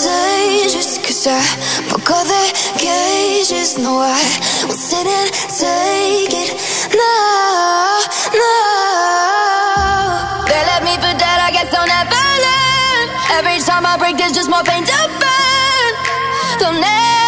I'm cause I broke all their cages No, I won't sit and take it. No, no. They left me for dead, I guess I'll never learn. Every time I break, there's just more pain to burn. Never, never,